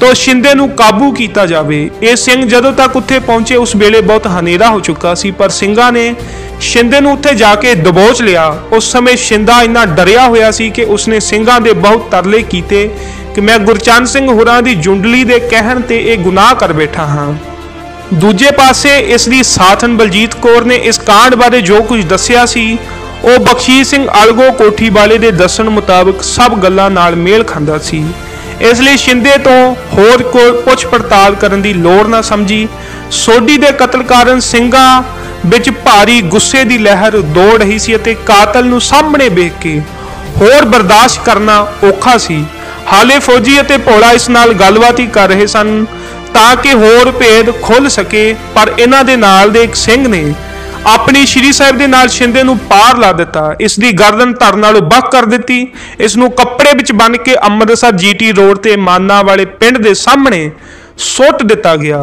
ਤੋਂ ਸ਼ਿੰਦੇ ਨੂੰ ਕਾਬੂ ਕੀਤਾ ਜਾਵੇ। ਇਹ ਸਿੰਘ ਜਦੋਂ ਤੱਕ ਉੱਥੇ ਪਹੁੰਚੇ, ਉਸ ਵੇਲੇ ਬਹੁਤ ਹਨੇਰਾ ਹੋ ਚੁੱਕਾ ਸੀ, ਪਰ ਸਿੰਘਾਂ ਨੇ ਸ਼ਿੰਦੇ ਨੂੰ ਉੱਥੇ ਜਾ ਕੇ ਦਬੋਚ ਲਿਆ। ਉਸ ਸਮੇਂ ਸ਼ਿੰਦਾ ਇੰਨਾ ਡਰਿਆ ਹੋਇਆ ਸੀ ਕਿ ਉਸਨੇ ਸਿੰਘਾਂ ਦੇ ਬਹੁਤ ਤਰਲੇ ਕੀਤੇ ਕਿ ਮੈਂ ਗੁਰਚੰਦ ਸਿੰਘ ਹੋਰਾਂ ਦੀ ਜੁੰਡਲੀ ਦੇ ਕਹਿਣ ਤੇ ਇਹ ਗੁਨਾਹ ਕਰ ਬੈਠਾ ਹਾਂ। ਦੂਜੇ ਪਾਸੇ ਇਸ ਦੀ ਸਾਥਨ ਬਲਜੀਤ ਕੌਰ ਨੇ ਇਸ ਕਾਂਡ ਬਾਰੇ ਜੋ ਕੁਝ ਦੱਸਿਆ ਸੀ, ਉਹ ਬਖਸ਼ੀਸ਼ ਸਿੰਘ ਅਲਗੋ ਕੋਠੀ ਵਾਲੇ ਦੇ ਦੱਸਣ ਮੁਤਾਬਕ ਸਭ ਗੱਲਾਂ ਨਾਲ ਮੇਲ ਖਾਂਦਾ ਸੀ। ਇਸ ਲਈ ਸ਼ਿੰਦੇ ਤੋਂ ਹੋਰ ਕੋਈ ਪੁੱਛ ਪੜਤਾਲ ਕਰਨ ਦੀ ਲੋੜ ਨਾ ਸਮਝੀ। ਸੋਢੀ ਦੇ ਕਤਲ ਕਾਰਨ ਸਿੰਘਾਂ ਵਿੱਚ ਭਾਰੀ ਗੁੱਸੇ ਦੀ ਲਹਿਰ ਦੌੜ ਰਹੀ ਸੀ ਅਤੇ ਕਾਤਲ ਨੂੰ ਸਾਹਮਣੇ ਵੇਖ ਕੇ ਹੋਰ ਬਰਦਾਸ਼ਤ ਕਰਨਾ ਔਖਾ ਸੀ। ਹਾਲੇ ਫੌਜੀ ਅਤੇ ਭੋਲਾ ਇਸ ਨਾਲ ਗੱਲਬਾਤ ਹੀ ਕਰ ਰਹੇ ਸਨ ਤਾਂ ਕਿ ਹੋਰ ਭੇਦ ਖੁੱਲ ਸਕੇ, ਪਰ ਇਹਨਾਂ ਦੇ ਨਾਲ ਦੇ ਇੱਕ ਸਿੰਘ ਨੇ ਆਪਣੀ ਸ਼੍ਰੀ ਸਾਹਿਬ ਦੇ ਨਾਲ ਸ਼ਿੰਦੇ ਨੂੰ ਪਾਰ ਲਾ ਦਿੱਤਾ। ਇਸ ਦੀ ਗਰਦਨ ਧਰ ਨਾਲੋਂ ਬੱਕ ਕਰ ਦਿੱਤੀ। ਇਸ ਨੂੰ ਕੱਪੜੇ ਵਿੱਚ ਬੰਨ ਕੇ ਅੰਮ੍ਰਿਤਸਰ ਜੀਟੀ ਰੋਡ ਤੇ ਮਾਨਾ ਵਾਲੇ ਪਿੰਡ ਦੇ ਸਾਹਮਣੇ ਸੁੱਟ ਦਿੱਤਾ ਗਿਆ।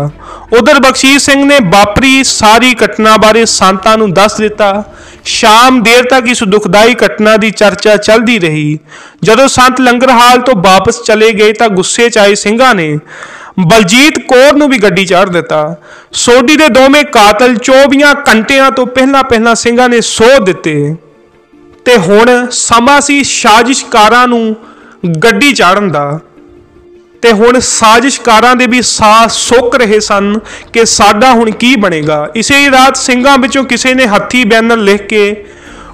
ਉਧਰ ਬਖਸ਼ੀਸ਼ ਸਿੰਘ ਨੇ ਵਾਪਰੀ ਸਾਰੀ ਘਟਨਾ ਬਾਰੇ ਸੰਤਾਂ ਨੂੰ ਦੱਸ ਦਿੱਤਾ। ਸ਼ਾਮ ਦੇਰ ਤੱਕ ਇਸ ਦੁਖਦਾਈ ਘਟਨਾ ਦੀ ਚਰਚਾ ਚੱਲਦੀ ਰਹੀ। ਜਦੋਂ ਸੰਤ ਲੰਗਰ ਹਾਲ ਤੋਂ ਵਾਪਸ ਚਲੇ ਗਏ ਤਾਂ ਗੁੱਸੇ 'ਚ ਆਏ ਸਿੰਘਾਂ ਨੇ ਬਲਜੀਤ ਕੌਰ ਨੂੰ ਵੀ ਗੱਡੀ ਚਾੜ ਦਿੱਤਾ। ਸੋਢੀ ਦੇ ਦੋਵੇਂ ਕਾਤਲ 24 ਘੰਟਿਆਂ ਤੋਂ ਪਹਿਲਾਂ ਪਹਿਲਾਂ ਸਿੰਘਾਂ ਨੇ ਸੋ ਦਿੱਤੇ। ਤੇ ਹੁਣ ਸਮਾਂ ਸੀ ਸਾਜ਼ਿਸ਼ਕਾਰਾਂ ਨੂੰ ਗੱਡੀ ਚਾੜਨ ਦਾ। ਤੇ ਹੁਣ ਸਾਜ਼ਿਸ਼ਕਾਰਾਂ ਦੇ ਵੀ ਸਾਹ ਸੁੱਕ ਰਹੇ ਸਨ ਕਿ ਸਾਡਾ ਹੁਣ ਕੀ ਬਣੇਗਾ। ਇਸੇ ਰਾਤ ਸਿੰਘਾਂ ਵਿੱਚੋਂ ਕਿਸੇ ਨੇ ਹੱਥੀ ਬੈਨਰ ਲਿਖ ਕੇ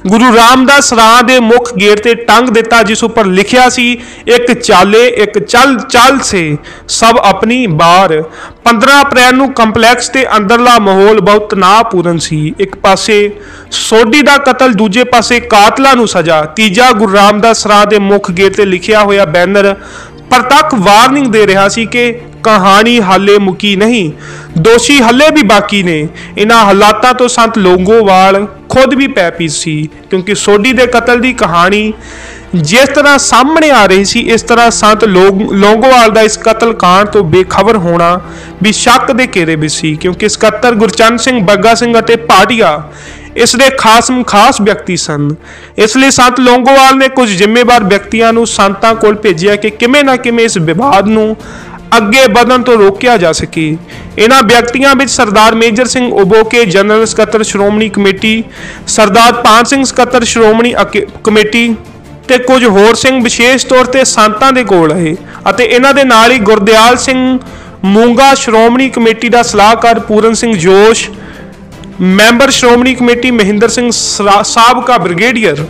ਗੁਰੂ ਰਾਮਦਾਸ ਰਾਹ ਦੇ ਮੁੱਖ ਗੇਟ ਤੇ ਟੰਗ ਦਿੱਤਾ, ਜਿਸ ਉੱਪਰ ਲਿਖਿਆ ਸੀ, ਇੱਕ ਚਾਲੇ, ਇੱਕ ਚੱਲ ਚੱਲ ਸੇ, ਸਭ ਆਪਣੀ ਬਾਰ। 15 ਅਪ੍ਰੈਲ ਨੂੰ ਕੰਪਲੈਕਸ ਤੇ ਅੰਦਰਲਾ ਮਾਹੌਲ ਬਹੁਤ ਤਣਾਅਪੂਰਨ ਸੀ। ਇੱਕ ਪਾਸੇ ਸੋਢੀ ਦਾ ਕਤਲ, ਦੂਜੇ ਪਾਸੇ ਕਾਤਲਾਂ ਨੂੰ ਸਜ਼ਾ। ਤੀਜਾ ਗੁਰੂ ਰਾਮਦਾਸ ਰਾਂ ਦੇ ਮੁੱਖ ਗੇਟ ਤੇ ਲਿਖਿਆ ਹੋਇਆ ਬੈਨਰ ਪ੍ਰਤੱਖ ਵਾਰਨਿੰਗ ਦੇ ਰਿਹਾ ਸੀ ਕਿ ਕਹਾਣੀ ਹਾਲੇ ਮੁਕੀ ਨਹੀਂ, ਦੋਸ਼ੀ ਹੱਲੇ ਵੀ ਬਾਕੀ ਨੇ। ਇਹਨਾਂ ਹਾਲਾਤਾਂ ਤੋਂ ਸੰਤ ਲੋਂਗੋਵਾਲ ਖੁਦ ਵੀ ਪੈਪੀ ਸੀ, ਕਿਉਂਕਿ ਸੋਢੀ ਦੇ ਕਤਲ ਦੀ ਕਹਾਣੀ ਜਿਸ ਤਰ੍ਹਾਂ ਸਾਹਮਣੇ ਆ ਰਹੀ ਸੀ, ਇਸ ਤਰ੍ਹਾਂ ਸੰਤ ਲੋਂਗੋਵਾਲ ਦਾ ਇਸ ਕਤਲ ਕਾਂਡ ਤੋਂ ਬੇਖਬਰ ਹੋਣਾ ਵੀ ਸ਼ੱਕ ਦੇ ਘੇਰੇ ਵਿੱਚ ਸੀ, ਕਿਉਂਕਿ ਸਕੱਤਰ ਗੁਰਚੰਦ ਸਿੰਘ, ਬੱਗਾ ਸਿੰਘ ਅਤੇ ਪਾਟਿਆ ਇਸ ਦੇ ਖਾਸ ਖਾਸ ਵਿਅਕਤੀ ਸਨ। ਇਸ ਲਈ ਸੰਤ ਲੋਂਗੋਵਾਲ ਨੇ ਕੁਝ ਜ਼ਿੰਮੇਵਾਰ ਵਿਅਕਤੀਆਂ ਨੂੰ ਸੰਤਾਂ ਕੋਲ ਭੇਜਿਆ ਕਿ ਕਿਵੇਂ ਨਾ ਕਿਵੇਂ ਇਸ ਵਿਵਾਦ ਨੂੰ ਅੱਗੇ ਵਧਣ ਤੋਂ ਰੋਕਿਆ ਜਾ ਸਕੇ। ਇਹਨਾਂ ਵਿਅਕਤੀਆਂ ਵਿੱਚ ਸਰਦਾਰ ਮੇਜਰ ਸਿੰਘ ਉਬੋਕੇ ਜਨਰਲ ਸਕੱਤਰ ਸ਼੍ਰੋਮਣੀ ਕਮੇਟੀ, ਸਰਦਾਰ ਪਾਨ ਸਿੰਘ ਸਕੱਤਰ ਸ਼੍ਰੋਮਣੀ ਕਮੇਟੀ ਤੇ ਕੁਝ ਹੋਰ ਸਿੰਘ ਵਿਸ਼ੇਸ਼ ਤੌਰ ਤੇ ਸੰਤਾਂ ਦੇ ਕੋਲ ਹੈ ਅਤੇ ਇਹਨਾਂ ਦੇ ਨਾਲ ਹੀ ਗੁਰਦਿਆਲ ਸਿੰਘ ਮੂੰਗਾ ਸ਼੍ਰੋਮਣੀ ਕਮੇਟੀ ਦਾ ਸਲਾਹਕਾਰ ਪੂਰਨ ਸਿੰਘ ਜੋਸ਼, ਮੈਂਬਰ ਸ਼੍ਰੋਮਣੀ ਕਮੇਟੀ ਮਹਿੰਦਰ ਸਿੰਘ ਸਾਬਕਾ ਬ੍ਰਿਗੇਡੀਅਰ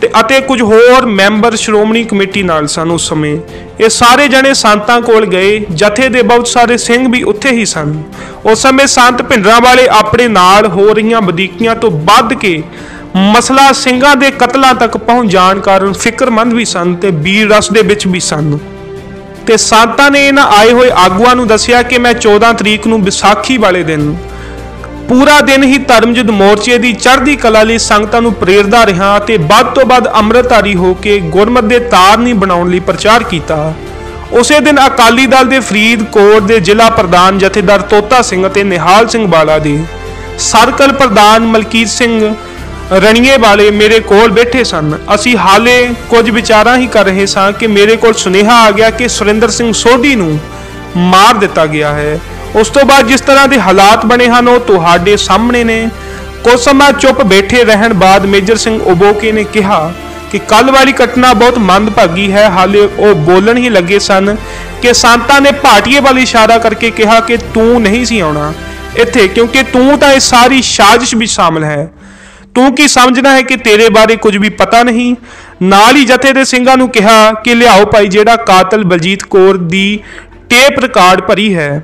ਤੇ ਅਤੇ ਕੁਝ ਹੋਰ ਮੈਂਬਰ ਸ਼੍ਰੋਮਣੀ ਕਮੇਟੀ ਨਾਲ ਸਨ ਉਸ ਸਮੇਂ। ਇਹ ਸਾਰੇ ਜਣੇ ਸੰਤਾਂ ਕੋਲ ਗਏ। ਜਥੇ ਦੇ ਬਹੁਤ ਸਾਰੇ ਸਿੰਘ ਵੀ ਉੱਥੇ ਹੀ ਸਨ। ਉਸ ਸਮੇਂ ਸੰਤ ਭਿੰਡਰਾਂ ਵਾਲੇ ਆਪਣੇ ਨਾਲ ਹੋ ਰਹੀਆਂ ਬਦੀਕੀਆਂ ਤੋਂ ਵੱਧ ਕੇ ਮਸਲਾ ਸਿੰਘਾਂ ਦੇ ਕਤਲਾਂ ਤੱਕ ਪਹੁੰਚ ਜਾਣ ਕਾਰਨ ਫਿਕਰਮੰਦ ਵੀ ਸਨ ਤੇ ਵੀਰ ਰਸ ਦੇ ਵਿੱਚ ਵੀ ਸਨ। ਤੇ ਸੰਤਾਂ ਨੇ ਇਹਨਾਂ ਆਏ ਹੋਏ ਆਗੂਆਂ ਨੂੰ ਦੱਸਿਆ ਕਿ ਮੈਂ 14 ਤਰੀਕ ਨੂੰ ਵਿਸਾਖੀ ਵਾਲੇ ਦਿਨ ਪੂਰਾ ਦਿਨ ਹੀ ਧਰਮਯੁੱਧ ਮੋਰਚੇ ਦੀ ਚੜ੍ਹਦੀ ਕਲਾ ਲਈ ਸੰਗਤਾਂ ਨੂੰ ਪ੍ਰੇਰਦਾ ਰਿਹਾ ਤੇ ਵੱਧ ਤੋਂ ਵੱਧ ਅੰਮ੍ਰਿਤਧਾਰੀ ਹੋ ਕੇ ਗੁਰਮਤਿ ਦੇ ਤਾਰਨੀ ਬਣਾਉਣ ਲਈ ਪ੍ਰਚਾਰ ਕੀਤਾ। ਉਸੇ ਦਿਨ ਅਕਾਲੀ ਦਲ ਦੇ ਫਰੀਦਕੋਟ ਦੇ ਜ਼ਿਲ੍ਹਾ ਪ੍ਰਧਾਨ ਜਥੇਦਾਰ ਤੋਤਾ ਸਿੰਘ ਅਤੇ ਨਿਹਾਲ ਸਿੰਘ ਬਾਲਾ ਦੀ ਸਰਕਲ ਪ੍ਰਧਾਨ ਮਲਕੀਤ ਸਿੰਘ ਰਣੀਏ ਵਾਲੇ ਮੇਰੇ ਕੋਲ ਬੈਠੇ ਸਨ। ਅਸੀਂ ਹਾਲੇ ਕੁਝ ਵਿਚਾਰਾਂ ਹੀ ਕਰ ਰਹੇ ਸਾਂ ਕਿ ਮੇਰੇ ਕੋਲ ਸੁਨੇਹਾ ਆ ਗਿਆ ਕਿ ਸੁਰਿੰਦਰ ਸਿੰਘ ਸੋਢੀ ਨੂੰ ਮਾਰ ਦਿੱਤਾ ਗਿਆ ਹੈ। ਉਸ ਤੋਂ ਬਾਅਦ ਜਿਸ ਤਰ੍ਹਾਂ ਦੇ ਹਾਲਾਤ ਬਣੇ ਹਨ, ਉਹ ਤੁਹਾਡੇ ਸਾਹਮਣੇ ਨੇ। ਕੁਝ ਸਮਾਂ ਚੁੱਪ ਬੈਠੇ ਰਹਿਣ ਬਾਅਦ ਮੇਜਰ ਸਿੰਘ ਉਬੋਕੇ ਨੇ ਕਿਹਾ ਕਿ ਕੱਲ ਵਾਲੀ ਘਟਨਾ ਬਹੁਤ ਮੰਦਭਾਗੀ ਹੈ। ਹਾਲੇ ਉਹ ਬੋਲਣ ਹੀ ਲੱਗੇ ਸਨ ਕਿ ਸੰਤਾਂ ਨੇ ਭਾਟੀਏ ਵੱਲ ਇਸ਼ਾਰਾ ਕਰਕੇ ਕਿਹਾ ਕਿ ਤੂੰ ਨਹੀਂ ਸੀ ਆਉਣਾ ਇੱਥੇ, ਕਿਉਂਕਿ ਤੂੰ ਤਾਂ ਇਸ ਸਾਰੀ ਸਾਜ਼ਿਸ਼ ਵਿੱਚ ਸ਼ਾਮਲ ਹੈ। ਤੂੰ ਕੀ ਸਮਝਦਾ ਹੈ ਕਿ ਤੇਰੇ ਬਾਰੇ ਕੁਝ ਵੀ ਪਤਾ ਨਹੀਂ? ਨਾਲ ਹੀ ਜਥੇ ਦੇ ਸਿੰਘਾਂ ਨੂੰ ਕਿਹਾ ਕਿ ਲਿਆਓ ਭਾਈ, ਜਿਹੜਾ ਕਾਤਲ ਬਲਜੀਤ ਕੌਰ ਦੀ ਟੇਪ ਰਿਕਾਰਡ ਭਰੀ ਹੈ।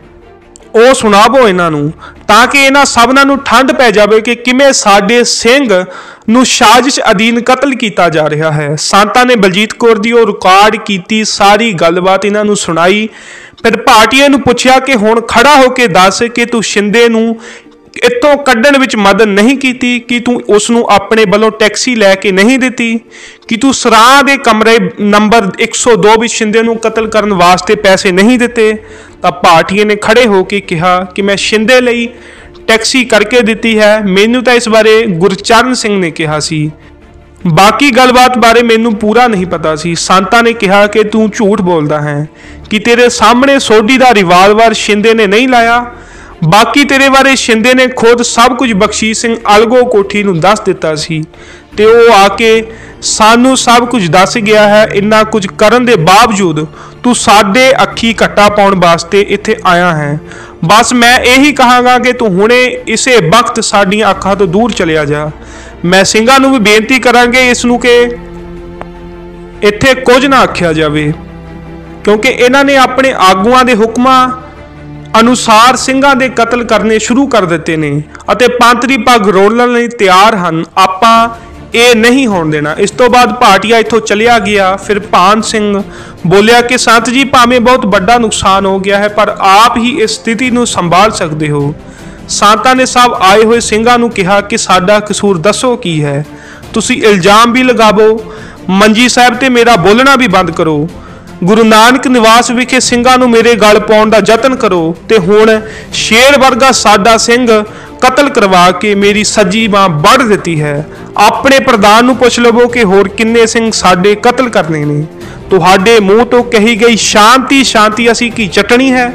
ਉਹ ਸੁਣਾਵੋ ਇਹਨਾਂ ਨੂੰ, ਤਾਂ ਕਿ ਇਹਨਾਂ ਸਭਨਾਂ ਨੂੰ ਠੰਡ ਪੈ ਜਾਵੇ ਕਿ ਕਿਵੇਂ ਸਾਡੇ ਸਿੰਘ ਨੂੰ ਸਾਜ਼ਿਸ਼ ਅਧੀਨ ਕਤਲ ਕੀਤਾ ਜਾ ਰਿਹਾ ਹੈ। ਸੰਤਾਂ ਨੇ ਬਲਜੀਤ ਕੌਰ ਦੀ ਉਹ ਰਿਕਾਰਡ ਕੀਤੀ, ਸਾਰੀ ਗੱਲਬਾਤ ਇਹਨਾਂ ਨੂੰ ਸੁਣਾਈ। ਫਿਰ ਭਾਟੀਏ ਨੂੰ ਪੁੱਛਿਆ ਕਿ ਹੁਣ ਖੜਾ ਹੋ ਕੇ ਦੱਸ ਕਿ ਤੂੰ ਸ਼ਿੰਦੇ ਨੂੰ ਇੱਥੋਂ ਕੱਢਣ ਵਿੱਚ ਮਦਦ ਨਹੀਂ ਕੀਤੀ, ਕਿ ਤੂੰ ਉਸ ਨੂੰ ਆਪਣੇ ਵੱਲੋਂ ਟੈਕਸੀ ਲੈ ਕੇ ਨਹੀਂ ਦਿੱਤੀ, ਕਿ ਤੂੰ ਸਰਾਂ ਦੇ ਕਮਰੇ ਨੰਬਰ 102 ਵਿੱਚ ਸ਼ਿੰਦੇ ਨੂੰ ਕਤਲ ਕਰਨ ਵਾਸਤੇ ਪੈਸੇ ਨਹੀਂ ਦਿੱਤੇ। ਤਾਂ ਭਾਟੀਏ ਨੇ ਖੜੇ ਹੋ ਕੇ ਕਿਹਾ ਕਿ ਮੈਂ ਸ਼ਿੰਦੇ ਲਈ ਟੈਕਸੀ ਕਰਕੇ ਦਿੱਤੀ ਹੈ। ਮੈਨੂੰ ਤਾਂ ਇਸ ਬਾਰੇ ਗੁਰਚਰਨ ਸਿੰਘ ਨੇ ਕਿਹਾ ਸੀ। ਬਾਕੀ ਗੱਲਬਾਤ ਬਾਰੇ ਮੈਨੂੰ ਪੂਰਾ ਨਹੀਂ ਪਤਾ ਸੀ। ਸੰਤਾਂ ਨੇ ਕਿਹਾ ਕਿ ਤੂੰ ਝੂਠ ਬੋਲਦਾ ਹੈ ਕਿ ਤੇਰੇ ਸਾਹਮਣੇ ਸੋਢੀ ਦਾ ਰਿਵਾਲਵਰ ਸ਼ਿੰਦੇ ਨੇ ਨਹੀਂ ਲਾਇਆ। ਬਾਕੀ ਤੇਰੇ ਬਾਰੇ ਸ਼ਿੰਦੇ ਨੇ ਖੁਦ ਸਭ ਕੁਝ ਬਖਸ਼ੀਸ਼ ਸਿੰਘ ਅਲਗੋ ਕੋਠੀ ਨੂੰ ਦੱਸ ਦਿੱਤਾ ਸੀ। ਤੇ ਉਹ ਆ ਕੇ ਸਾਨੂੰ ਸਭ ਕੁਝ ਦੱਸ ਗਿਆ ਹੈ, ਇੰਨਾ ਕੁਝ ਕਰਨ ਦੇ ਬਾਵਜੂਦ ਤੂੰ ਸਾਡੇ ਅੱਖੀ ਘੱਟਾ ਪਾਉਣ ਵਾਸਤੇ ਇੱਥੇ ਆਇਆ ਹੈ। ਬਸ ਮੈਂ ਇਹੀ ਕਹਾਂਗਾ ਕਿ ਤੂੰ ਹੁਣੇ ਇਸੇ ਵਕਤ ਸਾਡੀਆਂ ਅੱਖਾਂ ਤੋਂ ਦੂਰ ਚਲਿਆ ਜਾ। ਮੈਂ ਸਿੰਘਾਂ ਨੂੰ ਵੀ ਬੇਨਤੀ ਕਰਾਂਗੇ ਇਸ ਨੂੰ ਕਿ ਇੱਥੇ ਕੁਝ ਨਾ ਆਖਿਆ ਜਾਵੇ, ਕਿਉਂਕਿ ਇਹਨਾਂ ਨੇ ਆਪਣੇ ਆਗੂਆਂ ਦੇ ਹੁਕਮਾਂ ਅਨੁਸਾਰ ਸਿੰਘਾਂ ਦੇ ਕਤਲ ਕਰਨੇ ਸ਼ੁਰੂ ਕਰ ਦਿੱਤੇ ਨੇ ਅਤੇ ਪੰਤਰੀ ਪੱਗ ਰੋਲਣ ਲਈ ਤਿਆਰ ਹਨ। ਆਪਾਂ ਇਹ ਨਹੀਂ ਹੋਣ ਦੇਣਾ। ਇਸ ਤੋਂ ਬਾਅਦ ਭਾਟੀਆ ਇੱਥੋਂ ਚਲਿਆ ਗਿਆ। ਫਿਰ ਭਾਨ ਸਿੰਘ ਬੋਲਿਆ ਕਿ, ਸੰਤ ਜੀ, ਭਾਵੇਂ ਬਹੁਤ ਵੱਡਾ ਨੁਕਸਾਨ ਹੋ ਗਿਆ ਹੈ, ਪਰ ਆਪ ਹੀ ਇਸ ਸਥਿਤੀ ਨੂੰ ਸੰਭਾਲ ਸਕਦੇ ਹੋ। ਸੰਤਾਂ ਨੇ ਸਭ ਆਏ ਹੋਏ ਸਿੰਘਾਂ ਨੂੰ ਕਿਹਾ ਕਿ, ਸਾਡਾ ਕਸੂਰ ਦੱਸੋ ਕੀ ਹੈ? ਤੁਸੀਂ ਇਲਜ਼ਾਮ ਵੀ ਲਗਾਵੋ, ਮੰਜੀ ਸਾਹਿਬ ਤੇ ਮੇਰਾ ਬੋਲਣਾ ਵੀ ਬੰਦ ਕਰੋ। ਗੁਰੂ ਨਾਨਕ ਨਿਵਾਸ ਵਿਖੇ ਸਿੰਘਾਂ ਨੂੰ ਮੇਰੇ ਗਲ ਪਾਉਣ ਦਾ ਯਤਨ ਕਰੋ ਤੇ ਹੁਣ ਸ਼ੇਰ ਵਰਗਾ ਸਾਡਾ ਸਿੰਘ ਕਤਲ ਕਰਵਾ ਕੇ ਮੇਰੀ ਸੱਜੀ ਬਾਹ ਵੱਢ ਦਿੱਤੀ ਹੈ। ਆਪਣੇ ਪ੍ਰਧਾਨ ਨੂੰ ਪੁੱਛ ਲਵੋ ਕਿ ਹੋਰ ਕਿੰਨੇ ਸਿੰਘ ਸਾਡੇ ਕਤਲ ਕਰਨੇ ਨੇ। ਤੁਹਾਡੇ ਮੂੰਹ ਤੋਂ ਕਹੀ ਗਈ ਸ਼ਾਂਤੀ ਸ਼ਾਂਤੀ ਅਸੀਂ ਕੀ ਚਟਣੀ ਹੈ?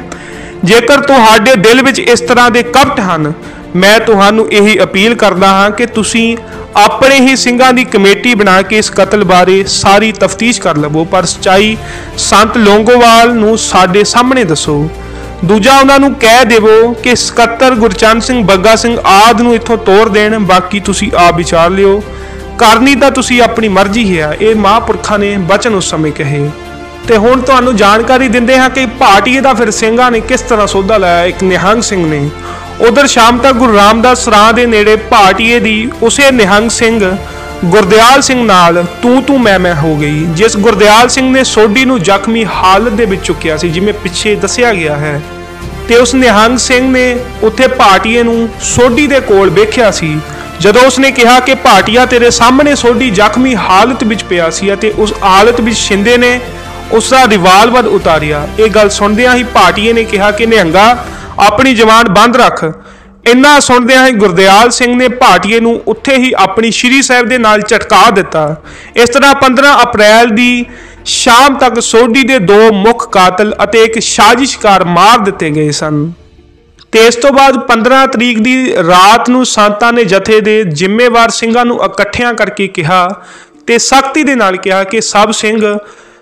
ਜੇਕਰ ਤੁਹਾਡੇ ਦਿਲ ਵਿੱਚ ਇਸ ਤਰ੍ਹਾਂ ਦੇ ਕਪਟ ਹਨ, ਮੈਂ ਤੁਹਾਨੂੰ ਇਹੀ ਅਪੀਲ ਕਰਦਾ ਹਾਂ ਕਿ ਤੁਸੀਂ ਆਪਣੇ ਹੀ ਸਿੰਘਾਂ ਦੀ ਕਮੇਟੀ ਬਣਾ ਕੇ ਇਸ ਕਤਲ ਬਾਰੇ ਸਾਰੀ ਤਫਤੀਸ਼ ਕਰ ਲਵੋ, ਪਰ ਸਚਾਈ ਸੰਤ ਲੋਂਗੋਵਾਲ ਨੂੰ ਸਾਡੇ ਸਾਹਮਣੇ ਦੱਸੋ। ਦੂਜਾ ਉਹਨਾਂ ਨੂੰ ਕਹਿ ਦੇਵੋ ਕਿ ਸਕੱਤਰ ਗੁਰਚੰਦ ਸਿੰਘ, ਬੱਗਾ ਸਿੰਘ ਆਦ ਨੂੰ ਇੱਥੋਂ ਤੋੜ ਦੇਣ, ਬਾਕੀ ਤੁਸੀਂ ਆਪ ਵਿਚਾਰ ਲਿਓ। ਕਰਨੀ ਤਾਂ ਤੁਸੀਂ ਆਪਣੀ ਮਰਜ਼ੀ ਹੈ ਇਹ ਮਹਾਂਪੁਰਖਾਂ ਨੇ ਬਚਨ ਉਸ ਸਮੇਂ ਕਹੇ। ਤੇ ਹੁਣ ਤੁਹਾਨੂੰ ਜਾਣਕਾਰੀ ਦਿੰਦੇ ਹਾਂ ਕਿ ਭਾਟੀਏ ਦਾ ਫਿਰ ਸਿੰਘਾਂ ਨੇ ਕਿਸ ਤਰ੍ਹਾਂ ਸੌਦਾ ਲਾਇਆ। ਇੱਕ ਨਿਹੰਗ ਸਿੰਘ ਨੇ। ਉਧਰ ਸ਼ਾਮ ਤੱਕ ਗੁਰੂ ਰਾਮਦਾਸ ਸਰਾਂ ਦੇ ਨੇੜੇ ਭਾਟੀਏ ਦੀ ਉਸੇ ਨਿਹੰਗ ਸਿੰਘ ਗੁਰਦਿਆਲ ਸਿੰਘ ਨਾਲ ਤੂੰ ਤੂੰ ਮੈਂ ਮੈਂ ਹੋ ਗਈ। ਜਿਸ ਗੁਰਦਿਆਲ ਸਿੰਘ ਨੇ ਸੋਢੀ ਨੂੰ ਜ਼ਖਮੀ ਹਾਲਤ ਦੇ ਵਿੱਚ ਚੁੱਕਿਆ ਸੀ, ਜਿਵੇਂ ਪਿੱਛੇ ਦੱਸਿਆ ਗਿਆ ਹੈ। ਤੇ ਉਸ ਨਿਹੰਗ ਸਿੰਘ ਨੇ ਉੱਥੇ ਭਾਟੀਏ ਨੂੰ ਸੋਢੀ ਦੇ ਕੋਲ ਵੇਖਿਆ ਸੀ। ਜਦੋਂ ਉਸਨੇ ਕਿਹਾ ਕਿ ਭਾਟੀਆ ਤੇਰੇ ਸਾਹਮਣੇ ਸੋਢੀ ਜ਼ਖਮੀ ਹਾਲਤ ਵਿੱਚ ਪਿਆ ਸੀ ਅਤੇ ਉਸ ਹਾਲਤ ਵਿੱਚ ਸ਼ਿੰਦੇ ਨੇ ਉਸ ਦਾ ਰਿਵਾਲਵਰ ਉਤਾਰਿਆ। ਇਹ ਗੱਲ ਸੁਣਦਿਆਂ ਹੀ ਭਾਟੀਏ ਨੇ ਕਿਹਾ ਕਿ, ਨਿਹੰਗਾ, ਆਪਣੀ ਜਵਾਨ ਬੰਦ ਰੱਖ। ਇੰਨਾ ਸੁਣਦਿਆਂ ਹੀ ਗੁਰਦਿਆਲ ਸਿੰਘ ਨੇ ਭਾਟੀਏ ਨੂੰ ਉੱਥੇ ਹੀ ਆਪਣੀ ਸ਼੍ਰੀ ਸਾਹਿਬ ਦੇ ਨਾਲ ਝਟਕਾ ਦਿੱਤਾ। ਇਸ ਤਰ੍ਹਾਂ 15 ਅਪ੍ਰੈਲ ਦੀ ਸ਼ਾਮ ਤੱਕ ਸੋਢੀ ਦੇ ਦੋ ਮੁੱਖ ਕਾਤਲ ਅਤੇ ਇੱਕ ਸਾਜ਼ਿਸ਼ਕਾਰ ਮਾਰ ਦਿੱਤੇ ਗਏ ਸਨ। ਤੇ ਇਸ ਤੋਂ ਬਾਅਦ 15 ਤਰੀਕ ਦੀ ਰਾਤ ਨੂੰ ਸੰਤਾਂ ਨੇ ਜਥੇ ਦੇ ਜ਼ਿੰਮੇਵਾਰ ਸਿੰਘਾਂ ਨੂੰ ਇਕੱਠਿਆਂ ਕਰਕੇ ਕਿਹਾ ਤੇ ਸਖਤੀ ਦੇ ਨਾਲ ਕਿਹਾ ਕਿ ਸਭ ਸਿੰਘ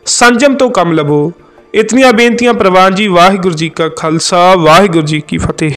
ਸੰਜਮ ਤੋਂ ਕੰਮ ਲਵੋ। ਇਤਨੀਆਂ ਬੇਨਤੀਆਂ ਪ੍ਰਵਾਨ ਜੀ, ਵਾਹਿਗੁਰੂ ਜੀ ਕਾ ਖਾਲਸਾ, ਵਾਹਿਗੁਰੂ ਜੀ ਕੀ ਫਤਿਹ।